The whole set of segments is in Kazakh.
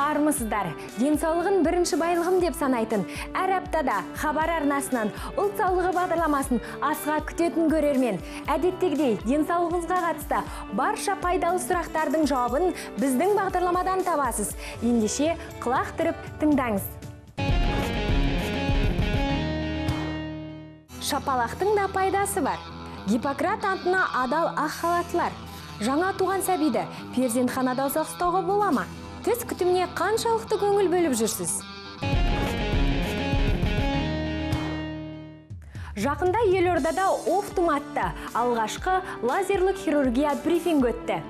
армысыздар. Денсаулығын бірінші байлығым деп санайтын әр аптада хабар арнасынан ұлт саулығы бағдарламасын асыға күтетін көрермен. Әдеттегідей денсаулығыңызға қатысты барша пайдалы сұрақтардың жауабын біздің бағдарламадан табасыз. Ендеше құлақ түріп тыңдаңыз. Шапалақтың да пайдасы бар. Гиппократ антына адал ақ халаттылар. Жаңа туған сәбиді перзентханада ұзақ ұстауға бола ма? Тіс күтіміне қаншалықты көңіл бөліп жүрсіз? Жақында елордада офтум атты алғашқы лазерлік хирургия брифинг өтті.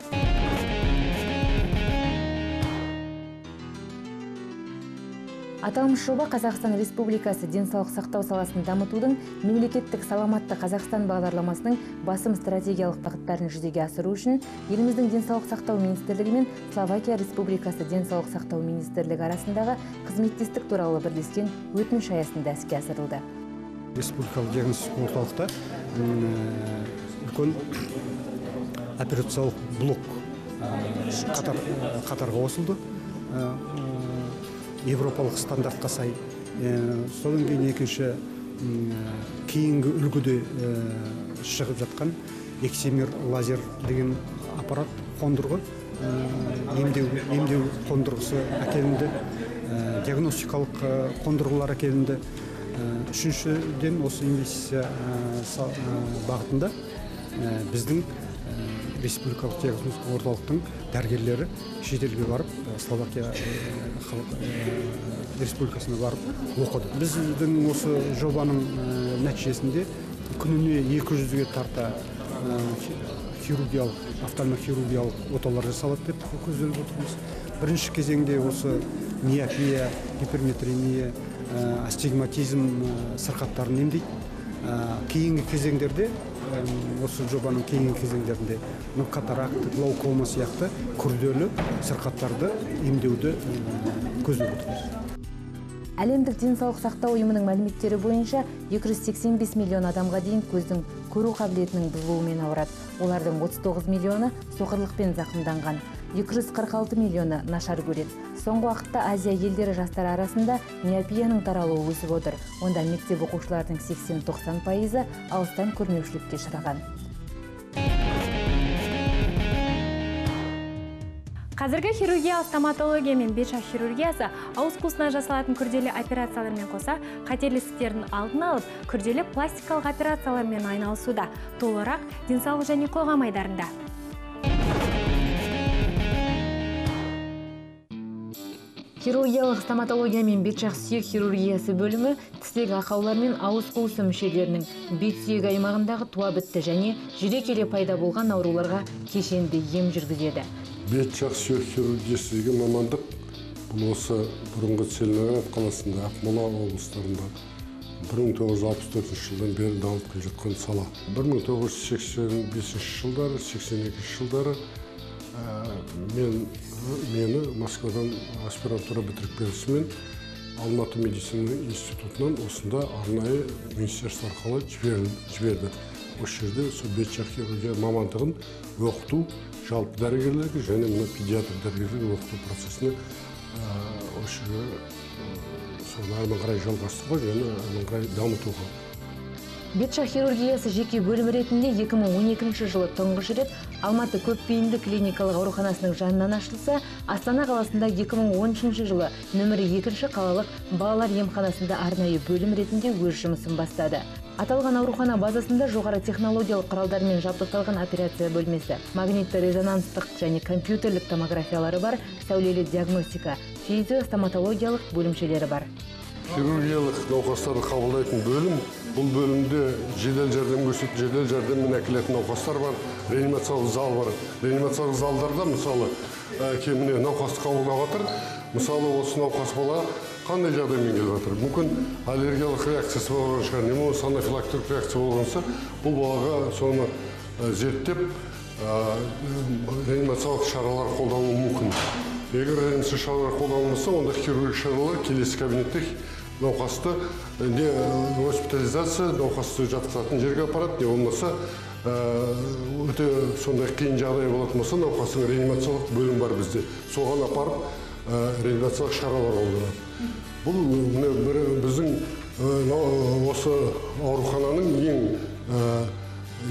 Аталмыш жоба қазақстан республикасы денсаулық сақтау саласын дамытудың мемлекеттік саламатты қазақстан бағдарламасының басым стратегиялық бағыттарын жүзеге асыру үшін еліміздің денсаулық сақтау министрлігі мен словакия республикасы денсаулық сақтау министрлігі арасындағы қызметтестік туралы бірлескен өтініш аясында іске асырылды. Республикалық диагностикалық орталықта үлкен операциялық блок қатар, қатарға қосылды. Европалық стандартқа сай. Содан кейін екінші кейінгі үлгіде шығып жатқан эксимер лазер деген аппарат қондырғы емдеу емдеу қондырғысы әкелінді диагностикалық қондырғылар әкелінді. Үшіншіден осы инвестиция бағытында біздің республикалық диагностикалық орталықтың дәрігерлері шетелге барып словакия республикасына барып оқыды. Біздің осы жобаның нәтижесінде күніне екі жүзге тарта хирургиялық офтальмохирургиялық оталар жасалады деп көзделіп отырмыз. Бірінші кезеңде осы миопия гиперметрения астигматизм сырқаттарын емдейді. Кейінгі кезеңдерде осы жобаның кейінгі кезеңдерінде катаракт глаукома сияқты күрделі сырқаттарды емдеуді көздеп отырмыз. Әлемдік денсаулық сақтау ұйымының мәліметтері бойынша 285 миллион адамға дейін көздің көру қабілетінің бұзылуымен ауырады. Олардың 39 миллионы соқырлықпен зақымданған. 246 миллионы нашар көреді. Соңғы уақытта азия елдері жастары арасында миопияның таралуы өсіп отыр. Онда мектеп оқушылардың 80-90 пайызы алыстан көрмеушілікке ұшыраған. Қазіргі хирургиялық стоматология мен бетшақ хирургиясы ауыз қуысына жасалатын күрделі операциялармен қоса қатерлі ісіктердің алдын алып күрделі пластикалық операциялармен айналысуда. Толығырақ денсаулық және қоғам айдарында. Хирургиялық стоматология мен бетшақ сүйек хирургиясы бөлімі тістегі ақаулар мен ауыз қуысы мүшелерінің бет сүйек аймағындағы туа бітті және жүре келе пайда болған ауруларға кешенді ем жүргізеді. Бетшақ сүйек хирургиясы деген мамандық бұл осы бұрынғы целиноград қаласында ақмола облыстарында бір мың тоғыз жүз алпыс төртінші жылдан бері дамып келе жатқан сала. Бір мың тоғыз жүз сексен бесінші жылдары сексен екінші жылдары мен мені москвадан аспирантура бітіріп алматы медицина институтынан осында арнайы министерство арқылы жіберді. Осы жерде сол бетшақ хирургия мамандығын оқыту жалпы дәрігерлерге және мына педиатр дәрігерлерге оқыту процесіне осы жерге соны әрмен қарай жалғастыруға және әрмен қарай дамытуға бетшақ хирургиясы жеке бөлім ретінде 2012 жылы тұңғыш рет алматы көпбейінді клиникалық ауруханасының жанынан ашылса астана қаласында 2013 жылы нөмірі екінші қалалық балалар емханасында арнайы бөлім ретінде өз жұмысын бастады. Аталған аурухана базасында жоғары технологиялық құралдармен жабдықталған операция бөлмесі магнитті резонанстық және компьютерлік томографиялары бар сәулелі диагностика физиостоматологиялық бөлімшелері бар. Хирургиялық науқастарды қабылдайтын бөлім бұл бөлімде жедел жәрдем көрсетіп жедел жәрдеммен әкелетін науқастар бар реанимациялық зал бар. Реанимациялық залдарда мысалы міне науқасты қабылдап жатыр. Мысалы осы науқас бала қандай жағдаймен келіп жатыр? Мүмкін аллергиялық реакциясы болған шығар не болмаса анафилактикалық реакция болғанса бұл балаға соны зерттеп реанимациялық шаралар қолдану мүмкін. Егер реанимация шаралар қолданылмаса онда хирургиялық шаралар келесі кабинетте науқасты не госпитализация науқасты жатқызатын жерге апарады не болмаса өте сондай қиын жағдай болатын болса науқастың реанимациялық бөлім бар бізде. Соған апарып реанимациялық шаралар қолданады. Бұл міне бір біздің осы аурухананың ең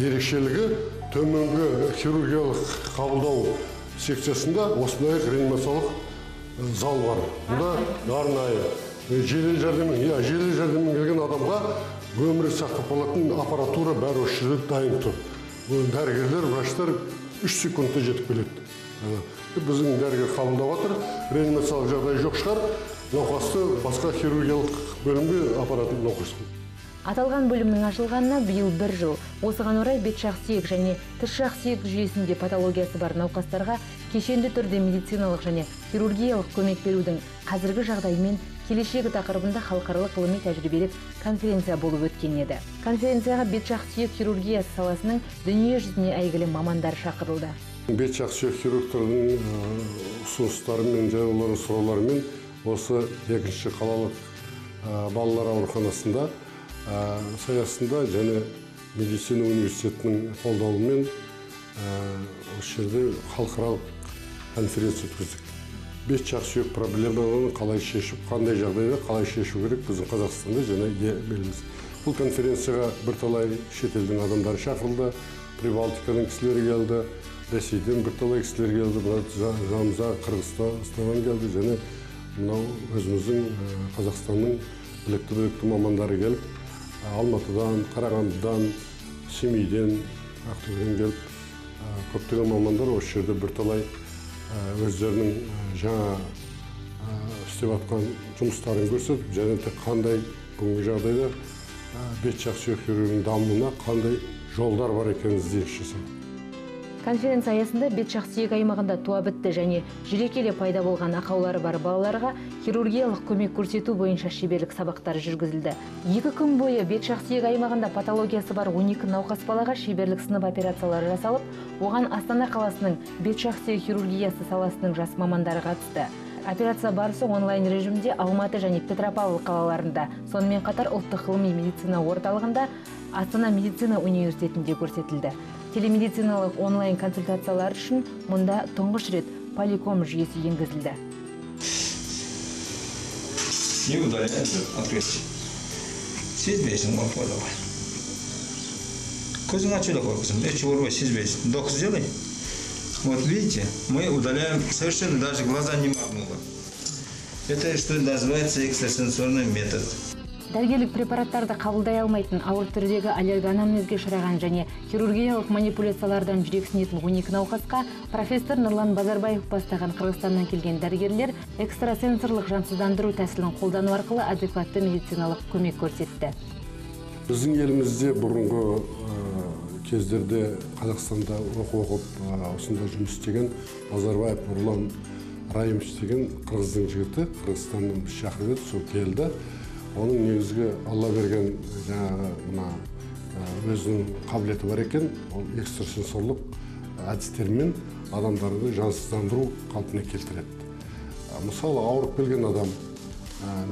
ерекшелігі төменгі хирургиялық қабылдау секциясында осындай реанимациялық зал бар. Мұнда арнайы. Жедел жәрдем иә жедел жәрдеммен келген адамға өмірі сақтап қалатын аппаратура бәрі осы жерде дайын тұр дәрігерлер врачтар үш секундта жетіп келеді біздің дәрігер қабылдап жатыр реанимациялық жағдай жоқ шығар науқасты басқа хирургиялық бөлімге апаратын науқас аталған бөлімнің ашылғанына биыл бір жыл осыған орай бет сүйек және тіс жақ сүйек жүйесінде патологиясы бар науқастарға кешенді түрде медициналық және хирургиялық көмек берудің қазіргі жағдайы мен келешегі тақырыбында халықаралық ғылыми тәжірибелік конференция болып өткен еді. Конференцияға бет жақ сүйек хирургиясы саласының дүние жүзіне әйгілі мамандар шақырылды. Бет жақ сүйек хирургтардың ұсыныстарымен және олардың сұрауларымен осы екінші қалалық балалар ауруханасында саясында және медицина университетінің қолдауымен осы жерде халықаралық конференция өткіздік. Бет жақ сүйек проблемаларын қалай шешіп қандай жағдайда қалай шешу керек біздің қазақстанда және еліміз бұл конференцияға бірталай шетелдің адамдары шақырылды прибалтикадан кісілер келді ресейден бірталай кісілер келді жанымызға қырғызстаннан келді және мынау өзіміздің қазақстанның білікті білікті мамандары келіп алматыдан қарағандыдан семейден ақтөбеден келіп көптеген мамандар осы жерде бірталай өздерінің жаңа істеп жатқан жұмыстарын көрсетіп және де қандай бүгінгі жағдайда бет жақ сүйек дамуына қандай жолдар бар екенін ізденіс жасады конференция аясында бет жақ сүйек аймағында туа бітті және жүрекеле пайда болған ақаулары бар балаларға хирургиялық көмек көрсету бойынша шеберлік сабақтары жүргізілді. Екі күн бойы бет жақ сүйек аймағында патологиясы бар 12 науқас балаға шеберлік сынып операциялары жасалып оған астана қаласының бет жақ сүйек хирургиясы саласының жас мамандары қатысты. Операция барысы онлайн режимде алматы және петропавл қалаларында. Сонымен қатар ұлттық ғылыми медицина орталығында астана медицина университетінде көрсетілді. Телемедициналық онлайн консультациялар үшін мұнда тұңғыш рет поликом жүйесі енгізілді. Не удаляется отверстие сезбейсің ғой давай көзің отсюда қойғызым речевой сезбейсің вдох сделай. Вот видите мы удаляем совершенно даже глаза не моргнуло. Это что называется экстрасенсорный метод. Дәрігерлік препараттарды қабылдай алмайтын ауыр түрдегі аллергоанамнезге ұшыраған және хирургиялық манипуляциялардан жүрексінетін 12 науқасқа профессор нұрлан базарбаев бастаған қырғызстаннан келген дәрігерлер экстрасенсорлық жансыздандыру тәсілін қолдану арқылы адекватты медициналық көмек көрсетті. Біздің елімізде бұрынғы кездерде қазақстанда оқу оқып осында жұмыс істеген базарбаев нұрлан раимович деген қырғыздың жігіті қырғызстаннан шақырып еді сол келді. Оның негізгі алла берген жаңағы мына өзінің қабілеті бар екен. Ол экстрасенсорлық әдістермен адамдарды жансыздандыру қалпына келтіреді. Мысалы ауырып келген адам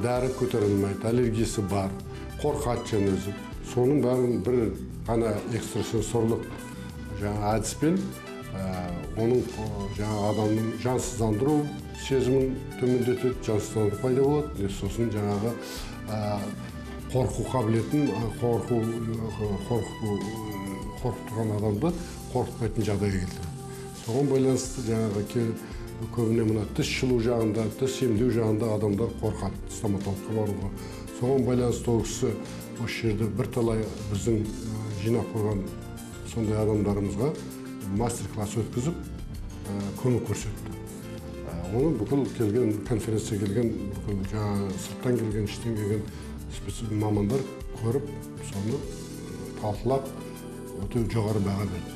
дәрі көтере алмайды аллергиясы бар қорқады және өзі. Соның бәрін бір ғана экстрасенсорлық жаңа әдіспен оның жаңа адамның жансыздандыру сезімін төмендетеді жансыздандыру пайда болады. Сосын жаңағы қорқу қабілетін қорқу қорқу қорқып тұрған адамды қорқытпайтын жағдайға келтіреді соған байланысты жаңағы көбіне мына тіс жұлу жағында тіс емдеу жағында адамдар қорқады стоматологқа баруға. Соған байланысты ол кісі осы жерде бірталай біздің жинап қойған сондай адамдарымызға мастер класс өткізіп көмек көрсетті. Оны бүкіл келген конференция келген бүкіл жаңағы сырттан келген іштен келген мамандар көріп соны талқылап өте жоғары баға берді.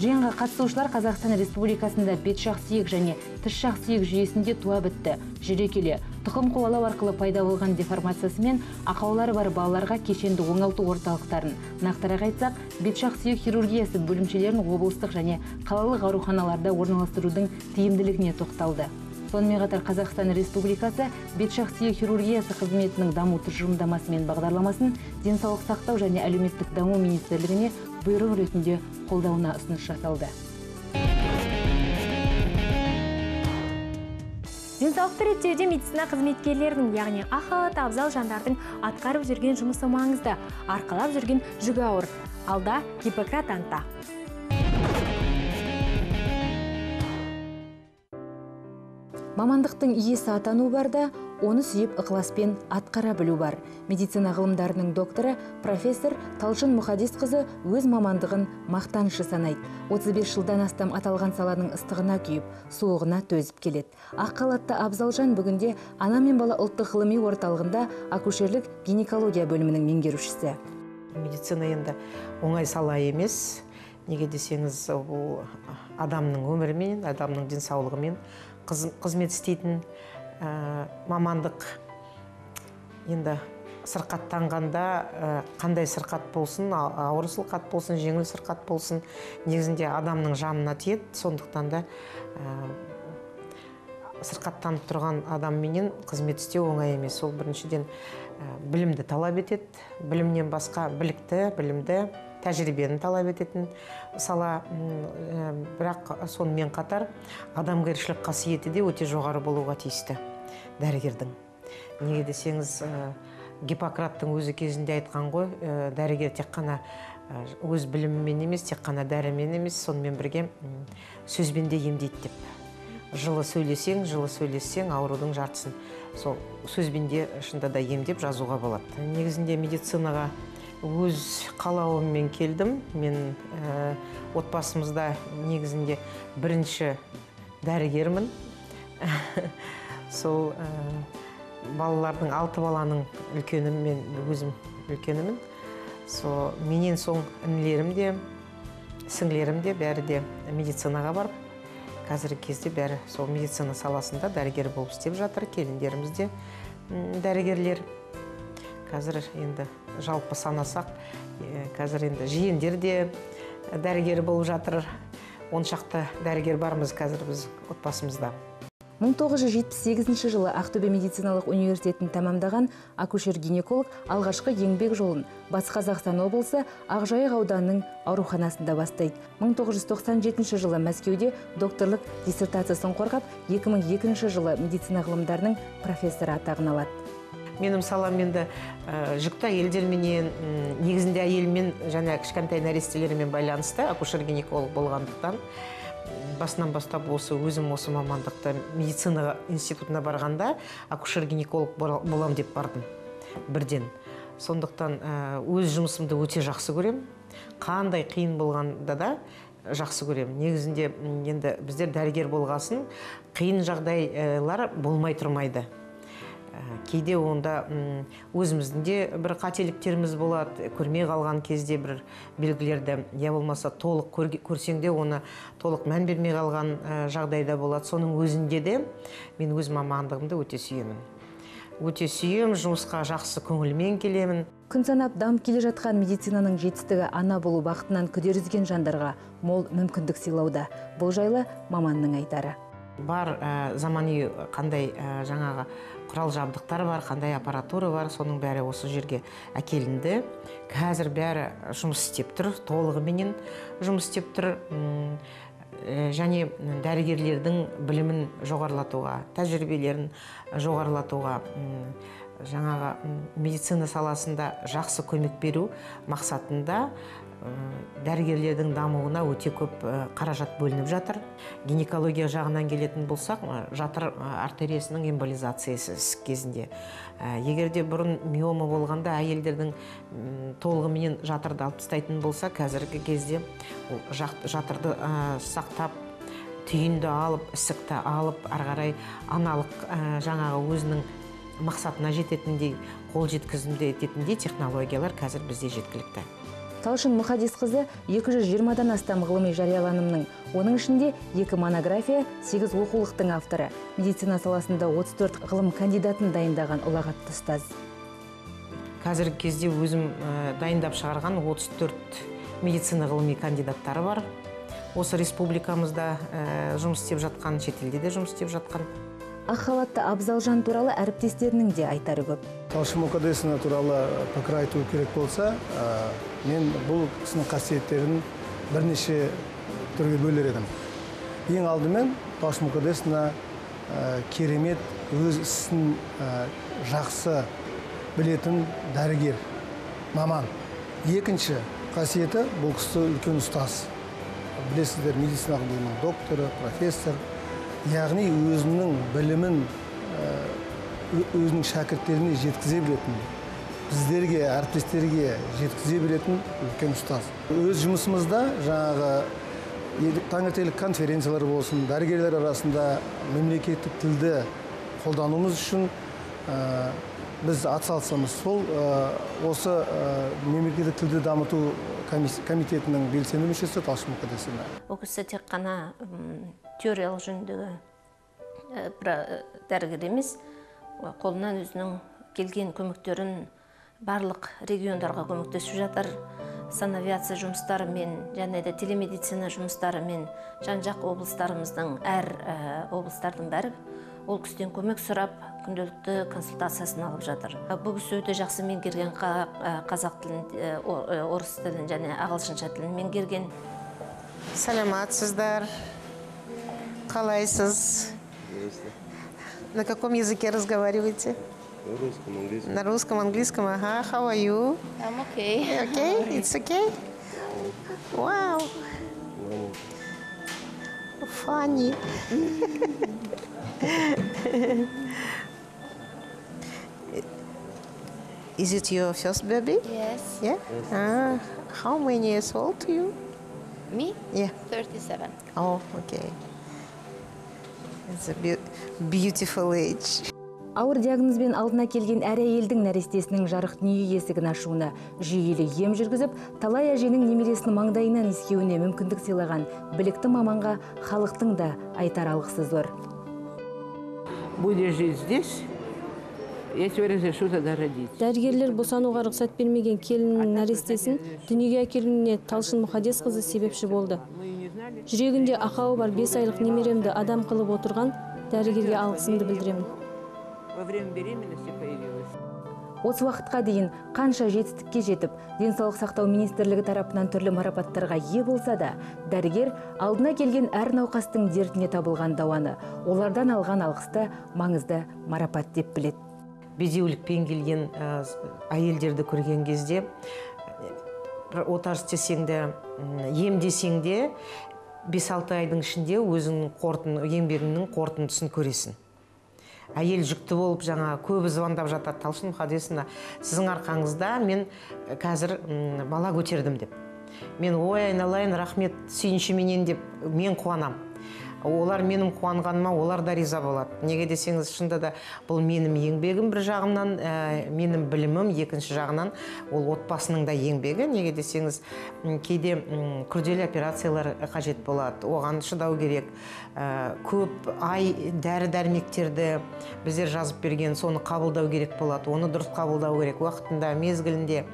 Жиынға қатысушылар қазақстан республикасында бет жақ сүйек және тіс жақ сүйек жүйесінде туа бітті. Жүрекеле тұқым қуалау арқылы пайда болған деформациясы мен ақаулары бар балаларға кешенді оңалту орталықтарын. Нақтырақ айтсақ бет жақ сүйек хирургиясы бөлімшелерін облыстық және қалалық ауруханаларда орналастырудың тиімділігіне тоқталды. Сонымен қатар қазақстан республикасы бет жақ сүйек хирургиясы қызметінің даму тұжырымдамасы мен бағдарламасын денсаулық сақтау және әлеуметтік даму министрлігіне бұйрық ретінде қолдауына ұсыныс жасалды. Денсаулықты реттеуде медицина қызметкерлерінің яғни ақ абзал жандардың атқарып жүрген жұмысы маңызды. Арқалап жүрген жүгі ауыр. Алда гиппократ антта мамандықтың иесі атану бар да оны сүйіп ықыласпен атқара білу бар. Медицина ғылымдарының докторы профессор талшын мұхадисқызы өз мамандығын мақтанышы санайды. 35 жылдан астам аталған саланың ыстығына күйіп суығына төзіп келеді. Ақ халатты абзалжан бүгінде ана мен бала ұлттық ғылыми орталығында акушерлік гинекология бөлімінің меңгерушісі. Медицина енді оңай сала емес. Неге десеңіз бұл адамның өмірімен адамның денсаулығымен қызмет істейтін ә, мамандық енді сырқаттанғанда ә, қандай сырқат болсын ауыр сырқат болсын жеңіл сырқат болсын негізінде адамның жанына тиеді. Сондықтан да ә, сырқаттанып тұрған адамменен қызмет істеу оңай емес. Ол біріншіден білімді талап етеді. Білімнен басқа білікті білімді тәжірибені талап ететін сала ә, бірақ сонымен қатар адамгершілік қасиеті де өте жоғары болуға тиісті дәрігердің. Неге десеңіз ә, гиппократтың өзі кезінде айтқан ғой ә, дәрігер тек қана өз білімімен емес тек қана дәрімен емес сонымен бірге сөзбен де емдейді деп. Жылы сөйлесең жылы сөйлессең аурудың жартысын. Сол сөзбен де шынында да емдеп жазуға болады. Негізінде медицинаға өз қалауыммен келдім. Мен ә, отбасымызда негізінде бірінші дәрігермін. Сол ә, балалардың алты баланың үлкені мен өзім үлкенімін. Сол менен соң інілерім де сіңлерім де бәрі де медицинаға барып қазіргі кезде бәрі сол медицина саласында дәрігер болып істеп жатыр келіндеріміз де дәрігерлер. Қазір енді жалпы санасақ қазір енді жиендер де дәрігер болып жатыр. Он шақты дәрігер бармыз қазір біз отбасымызда. 1978 жылы ақтөбе медициналық университетін тәмамдаған акушер-гинеколог алғашқы еңбек жолын батыс қазақстан облысы ақжайық ауданының ауруханасында бастайды. 1997 жылы мәскеуде докторлық диссертациясын қорғап 2002 жылы медицина ғылымдарының профессоры атағын алады. Менің салам енді ә, жүкті әйелдерменен негізінде әйелмен және кішкентай нәрестелермен байланысты акушер гинеколог болғандықтан басынан бастап осы өзім осы мамандықты медицина институтына барғанда акушер гинеколог болам деп бардым бірден. Сондықтан ә, өз жұмысымды өте жақсы көремін. Қандай қиын болғанда да жақсы көремін. Негізінде енді біздер дәрігер болғасын қиын жағдайлар болмай тұрмайды. Кейде онда өзіміздің де бір қателіктеріміз болады. Көрмей қалған кезде бір белгілерді я болмаса толық көрге- көрсең де оны толық мән бермей қалған ә, жағдайда болады. Соның өзінде де мен өз мамандығымды өте сүйемін. Өте сүйемін жұмысқа жақсы көңілмен келемін. Күн санап дамып келе жатқан медицинаның жетістігі ана болу бақытынан күдер үзген жандарға мол мүмкіндік сыйлауда. Бұл жайлы маманның айтары. Бар ә, қандай ә, жаңағы құрал жабдықтар бар қандай аппаратура бар соның бәрі осы жерге әкелінді. Қазір бәрі жұмыс істеп тұр толығыменен жұмыс істеп тұр. Ә, және дәрігерлердің білімін жоғарылатуға тәжірибелерін жоғарылатуға жаңағы медицина саласында жақсы көмек беру мақсатында дәрігерлердің дамуына өте көп э, қаражат бөлініп жатыр. Гинекология жағынан келетін болсақ жатыр артериясының эмболизациясы кезінде. Ә, егер де бұрын миома болғанда әйелдердің толығыменен жатырды алып тастайтын болса қазіргі кезде жатырды сақтап түйінді алып ісікті алып ары қарай аналық жаңағы өзінің мақсатына жететіндей қол жеткізімді ететіндей технологиялар қазір бізде жеткілікті. Талшын мұхадисқызы 220-дан астам ғылыми жарияланымның. Оның ішінде екі монография 8 оқулықтың авторы. Медицина саласында 34 ғылым кандидатын дайындаған ұлағатты ұстаз. Қазіргі кезде өзім ә, дайындап шығарған 34 медицина ғылыми кандидаттары бар. Осы республикамызда ә, жұмыс істеп жатқан шетелде де жұмыс істеп жатқан. Ақ халатты абзалжан туралы әріптестерінің де айтары көп. Талшын мұқадесина туралы пікір айту керек болса ә, мен бұл кісінің қасиеттерін бірнеше түрге бөлер едім. Ең алдымен талшын мұқадесина ә, керемет өз ісін ә, жақсы білетін дәрігер маман. Екінші қасиеті бұл кісі үлкен ұстаз. Білесіздер медицина ғылымының докторы профессор. Яғни өзінің білімін өзінің шәкірттеріне жеткізе білетін біздерге әріптестерге жеткізе білетін үлкен ұстаз. Өз жұмысымызда жаңағы таңертеңгілік конференциялар болсын дәрігерлер арасында мемлекеттік тілді қолдануымыз үшін ә, біз атсалысамыз сол ә, осы ә, мемлекеттік тілді дамыту комитетінің белсенді мүшесі талшын мұқадесина ол кісі тек қана теориялық жөніндегі дәрігер емес қолынан өзінің келген көмектерін барлық региондарға көмектесіп жатыр. Санавиация жұмыстарымен және де телемедицина жұмыстарымен жан жақ облыстарымыздың әр ә, облыстардың бәрі ол кісіден көмек сұрап күнделікті консультациясын алып жатыр. Бұл кісі өте жақсы меңгерген ә, қазақ тілін орыс тілін және ағылшынша тілін меңгерген. Саламатсыздар. Қалайсыз? На каком языке разговариваете На русском, английском. на русском английском ага how are you I'm okay. okay it's okay wow funny Is it your first baby? Yes. Yeah. Ah, how many years old are you? Me? Yeah. 37. Oh, okay. It's a beau- beautiful age. ауыр диагнозбен алдына келген әр әйелдің нәрестесінің жарық дүние есігін ашуына жүйелі ем жүргізіп талай әженің немересінің маңдайынан иіскеуіне мүмкіндік сыйлаған білікті маманға халықтың да айтар алғысы зор Будешь жить здесь, я тебе разрешу тогда родить. дәрігерлер босануға рұқсат бермеген келіннің нәрестесін дүниеге әкелуіне талшын мұхадесқызы себепші болды жүрегінде ақауы бар бес айлық немеремді адам қылып отырған дәрігерге алғысымды білдіремін Во время беременности появилась. осы уақытқа дейін қанша жетістікке жетіп денсаулық сақтау министрлігі тарапынан түрлі марапаттарға ие болса да дәрігер алдына келген әр науқастың дертіне табылған дауаны олардан алған алғысты маңызды марапат деп біледі бедеулікпен келген ә, әйелдерді көрген кезде бір ота істесең де емдесең де 5-6 айдың ішінде өзіңнің қорытын, еңбегіңнің қорытындысын көресің. Әйел жүкті болып жаңа көбі звондап жатады. Талшын мұхадесовна сіздің арқаңызда мен э, қазір бала көтердім деп. Мен ой айналайын рахмет сүйіншіменен деп мен қуанам. Олар менің қуанғаныма олар да риза болады. Неге десеңіз шынында да бұл менің еңбегім бір жағынан ә, менің білімім екінші жағынан ол отбасының да еңбегі. Неге десеңіз кейде күрделі операциялар қажет болады. Оған шыдау керек. Ә, көп ай дәрі дәрмектерді біздер жазып берген соны қабылдау керек болады. Оны дұрыс қабылдау керек. Уақытында мезгілінде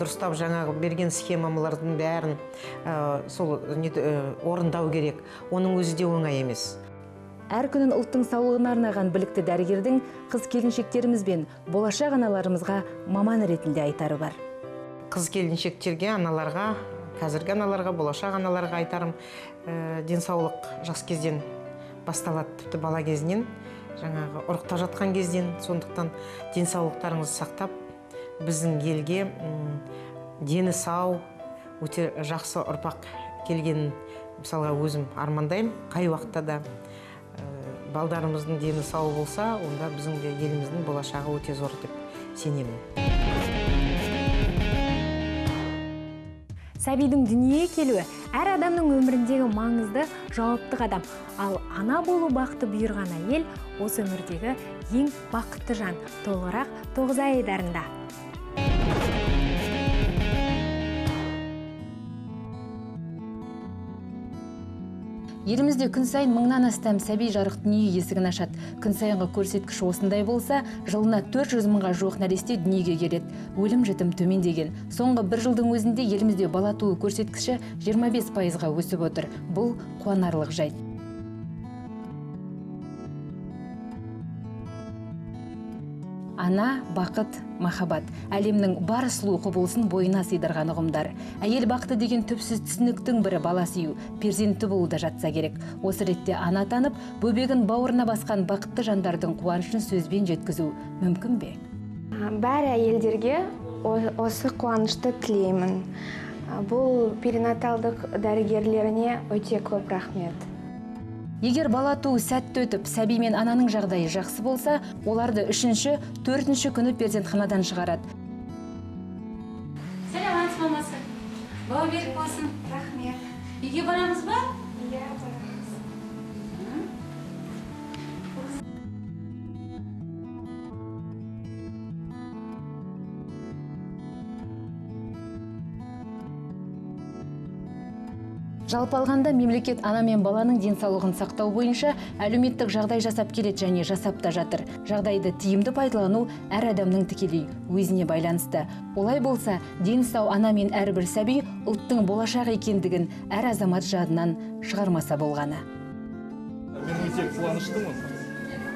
дұрыстап жаңағы берген схемалардың бәрін ә, сол не- ә, орындау керек. Оның өзі де оңай емес. Әр күнін ұлттың саулығына арнаған білікті дәрігердің қыз келіншектеріміз бен болашақ аналарымызға маман ретінде айтары бар. Қыз келіншектерге аналарға қазіргі аналарға болашақ аналарға айтарым ә, денсаулық жас кезден басталады тіпті бала кезінен жаңағы ұрықта жатқан кезден. Сондықтан денсаулықтарыңызды сақтап біздің елге дені сау өте жақсы ұрпақ келгенін мысалға өзім армандаймын. Қай уақытта да ә, балдарымыздың дені сау болса онда біздің де еліміздің болашағы өте зор деп сенемін. Сәбидің дүниеге келуі әр адамның өміріндегі маңызды жауапты қадам. Ал ана болу бақыты бұйырған әйел осы өмірдегі ең бақытты жан. Толығырақ тоғызай айдарында. Елімізде күн сайын мыңнан астам сәби жарық дүние есігін ашады. Күн сайынғы көрсеткіш осындай болса жылына 400 мыңға жуық нәресте дүниеге келеді. Өлім жітім төмендеген соңғы бір жылдың өзінде елімізде бала туу көрсеткіші 25 пайызға өсіп отыр. Бұл қуанарлық жайт. Ана бақыт махаббат. Әлемнің бар сұлу құбылысын бойына сыйдырған ұғымдар. Әйел бақыты деген түпсіз түсініктің бірі бала сүю перзентті болуда жатса керек. Осы ретте ана танып бөбегін бауырына басқан бақытты жандардың қуанышын сөзбен жеткізу мүмкін бе? Бәрі әйелдерге осы қуанышты тілеймін. Бұл перинаталдық дәрігерлеріне өте көп рахмет. Егер бала туу сәтті өтіп сәби мен ананың жағдайы жақсы болса оларды үшінші төртінші күні перзентханадан шығарады. Сәлеметсіз мамасы. Бауы берік болсын. Рахмет. Үйге барамыз ба? Жалпы алғанда мемлекет ана мен баланың денсаулығын сақтау бойынша әлеуметтік жағдай жасап келеді және жасап та жатыр. Жағдайды тиімді пайдалану әр адамның тікелей өзіне байланысты. Олай болса дені сау ана мен әрбір сәби ұлттың болашағы екендігін әр азамат жадынан шығармаса болғаны. Мен өте қуаныштымын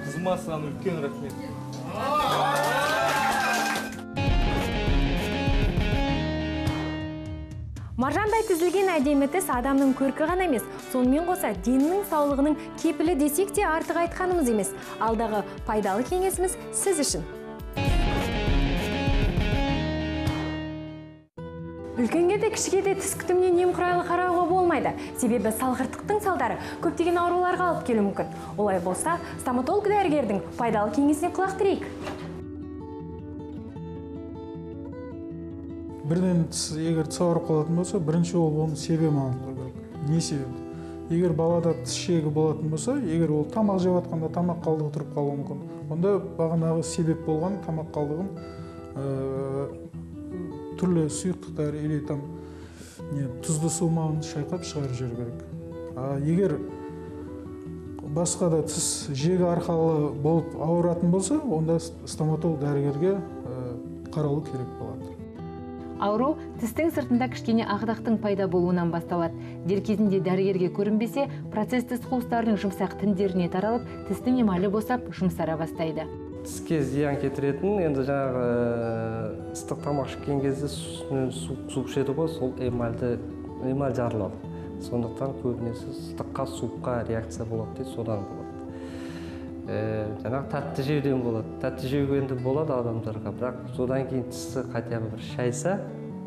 қызыма саған үлкен рахмет. Маржандай тізілген әдемі тіс адамның көркі ғана емес сонымен қоса денінің саулығының кепілі десек те артық айтқанымыз емес. Алдағы пайдалы кеңесіміз сіз үшін. Үлкенге де кішіге де тіс күтіміне немқұрайлы қарауға болмайды. Себебі салғырттықтың салдары көптеген ауруларға алып келуі мүмкін. Олай болса стоматолог дәрігердің пайдалы кеңесіне құлақ түрейік бірден егер тіс ауырып қалатын болса бірінші ол оның себебін анықтау керек. Не себеп егер балада тіс шегі болатын болса егер ол тамақ жеп жатқанда тамақ қалдығы тұрып қалуы мүмкін. Онда бағанағы себеп болған тамақ қалдығын ә, түрлі сұйықтықтар или там не тұзды сумаын шайқап шығарып жіберу керек. А егер басқа да тіс жегі арқалы болып ауыратын болса онда стоматолог дәрігерге ә, қаралу керек. Ауру тістің сыртында кішкене ағдақтың пайда болуынан басталады. Дер кезінде дәрігерге көрінбесе процесс тіс қуыстарының жұмсақ тіндеріне таралып тістің эмалі босап жұмсара бастайды. Тіске зиян кетіретін енді жаңағы ә, ыстық тамақ ішкен кезде үстінен су суып ішеді ғой сол эмальді эмаль жарылады. Сондықтан көбінесе ыстыққа суыққа реакция болады дейді содан жаңағы тәтті жеуден болады. Тәтті жеу енді болады адамдарға бірақ содан кейін тісті хотя бы бір шайса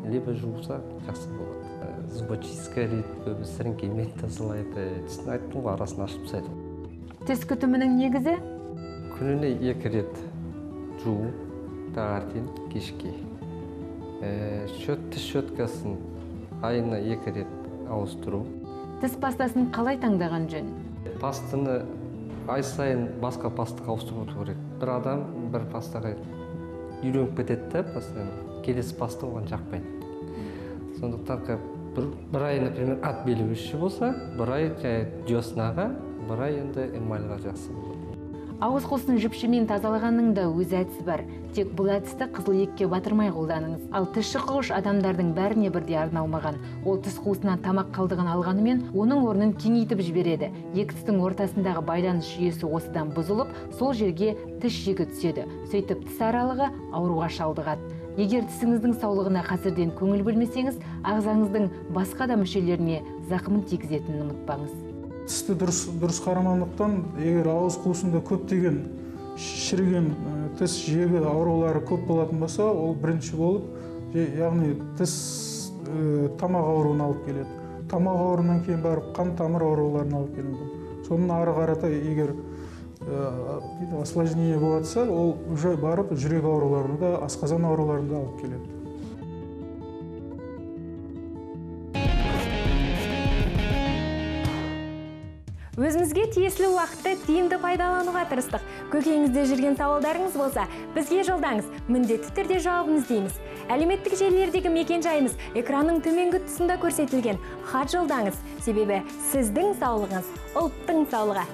либо жуса жақсы болады. Ә, зубочистка дейді көбі сіріңкемен тазалайды тістің айттым ғой арасын ашып тастайды тіс күтімінің негізі? Күніне екі рет жуу таңертең кешке. Ә, счет тіс щеткасын айына екі рет ауыстыру. Тіс пастасын қалай таңдаған жөн? Пастаны ай сайын басқа пастаға ауыстырып отыру керек. Бір адам бір пастаға үйреніп кетеді да постоянно. Келесі паста оған жақпайды. Сондықтан ка- бір, бір ай например отбеливающий болса бір ай жаңағы деснаға бір ай енді эмальға жақсы ауыз қуысын жіпшемен тазалағанның да өз әдісі бар. Тек бұл әдісті қызыл екке батырмай қолданыңыз. Ал тіс шұқығыш адамдардың бәріне бірдей арналмаған. Ол тіс қуысынан тамақ қалдығын алғанымен оның орнын кеңейтіп жібереді. Екі тістің ортасындағы байланыс жүйесі осыдан бұзылып сол жерге тіс жегі түседі. Сөйтіп тіс аралығы ауруға шалдығады. Егер тісіңіздің саулығына қазірден көңіл бөлмесеңіз ағзаңыздың басқа да мүшелеріне зақымын тигізетінін ұмытпаңыз. Тісті дұрыс дұрыс қарамағандықтан егер ауыз қуысында көптеген шіріген тіс жегі аурулары көп болатын болса ол бірінші болып яғни тіс ә, тамақ ауруын алып келеді. Тамақ ауруынан кейін барып қан тамыр ауруларын алып келуі мүмкін ары қарата егер ә, осложнение болып жатса ол уже барып жүрек ауруларына да асқазан ауруларына да алып келеді. Өзімізге тиесілі уақытты тиімді пайдалануға тырыстық. Көкейіңізде жүрген сауалдарыңыз болса бізге жолдаңыз. Міндетті түрде жауабын іздейміз. Әлеуметтік желілердегі мекен жайымыз экранның төменгі тұсында көрсетілген. Хат жолдаңыз. Себебі сіздің саулығыңыз ұлттың саулығы.